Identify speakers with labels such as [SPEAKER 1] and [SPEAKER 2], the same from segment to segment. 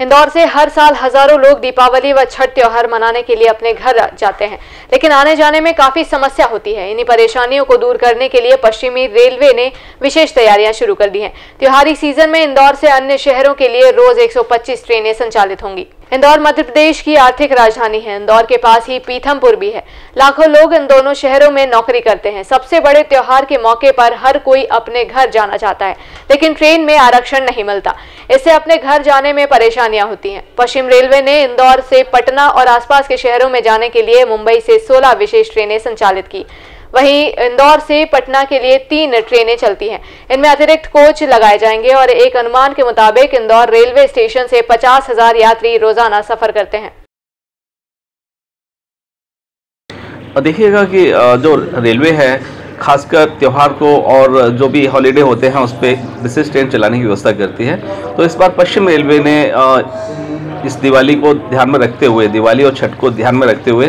[SPEAKER 1] इंदौर से हर साल हज़ारों लोग दीपावली व छठ त्योहार मनाने के लिए अपने घर जाते हैं। लेकिन आने जाने में काफ़ी समस्या होती है। इन्हीं परेशानियों को दूर करने के लिए पश्चिमी रेलवे ने विशेष तैयारियाँ शुरू कर दी हैं। त्योहारी सीज़न में इंदौर से अन्य शहरों के लिए रोज 125 ट्रेनें संचालित होंगी। इंदौर मध्य प्रदेश की आर्थिक राजधानी है। इंदौर के पास ही पीथमपुर भी है। लाखों लोग इन दोनों शहरों में नौकरी करते हैं। सबसे बड़े त्योहार के मौके पर हर कोई अपने घर जाना चाहता है। लेकिन ट्रेन में आरक्षण नहीं मिलता। इससे अपने घर जाने में परेशानियाँ होती हैं। पश्चिम रेलवे ने इंदौर से पटना और आसपास के शहरों में जाने के लिए मुंबई से 16 विशेष ट्रेनें संचालित की। वहीं इंदौर से पटना के लिए तीन ट्रेनें चलती हैं। इनमें अतिरिक्त कोच लगाए जाएँगे और एक अनुमान के मुताबिक इंदौर रेलवे स्टेशन से पचास हज़ार यात्री रोज़ाना सफ़र करते हैं।
[SPEAKER 2] देखिएगा कि जो रेलवे है खासकर त्यौहार को और जो भी हॉलीडे होते हैं, उस पर विशेष ट्रेन चलाने की व्यवस्था करती है। तो इस बार पश्चिम रेलवे ने इस दिवाली को ध्यान में रखते हुए, दिवाली और छठ को ध्यान में रखते हुए,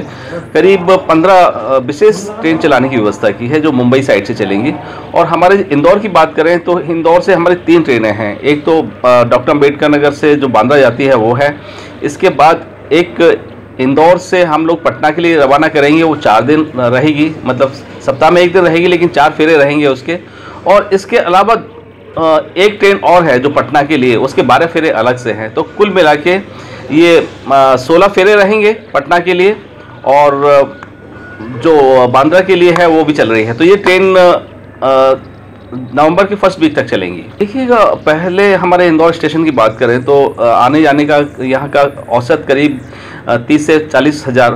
[SPEAKER 2] करीब 15 विशेष ट्रेन चलाने की व्यवस्था की है, जो मुंबई साइड से चलेंगी। और हमारे इंदौर की बात करें तो इंदौर से हमारी तीन ट्रेनें हैं। एक तो डॉक्टर अंबेडकर नगर से जो बांद्रा जाती है, वो है। इसके बाद एक इंदौर से हम लोग पटना के लिए रवाना करेंगे, वो चार दिन रहेगी मतलब सप्ताह में एक दिन रहेगी, लेकिन चार फेरे रहेंगे उसके। और इसके अलावा एक ट्रेन और है जो पटना के लिए, उसके बारह फेरे अलग से हैं। तो कुल मिला के ये सोलह फेरे रहेंगे पटना के लिए, और जो बांद्रा के लिए है, वो भी चल रही है। तो ये ट्रेन नवंबर के फ़र्स्ट वीक तक चलेंगी। देखिएगा, पहले हमारे इंदौर स्टेशन की बात करें तो आने जाने का, यहाँ का औसत करीब तीस से चालीस हज़ार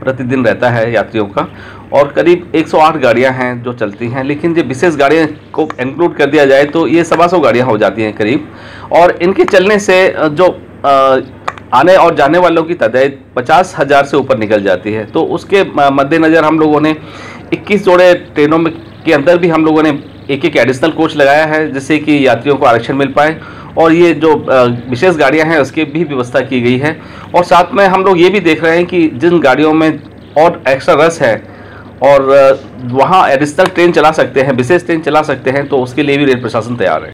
[SPEAKER 2] प्रतिदिन रहता है यात्रियों का। और करीब 108 गाड़ियाँ हैं जो चलती हैं, लेकिन जो विशेष गाड़ियाँ को इंक्लूड कर दिया जाए तो ये सवा सौ गाड़ियाँ हो जाती हैं करीब। और इनके चलने से जो आने और जाने वालों की तादाद पचास हज़ार से ऊपर निकल जाती है। तो उसके मद्देनज़र हम लोगों ने 21 जोड़े ट्रेनों में, के अंदर भी हम लोगों ने एक एक एडिशनल कोच लगाया है, जिससे कि यात्रियों को आरक्षण मिल पाए। और ये जो विशेष गाड़ियाँ हैं, उसकी भी व्यवस्था की गई है। और साथ में हम लोग ये भी देख रहे हैं कि जिन गाड़ियों में और एक्स्ट्रा रस है, और वहाँ एडिशनल ट्रेन चला सकते हैं, विशेष ट्रेन चला सकते हैं तो उसके लिए भी रेल प्रशासन तैयार है।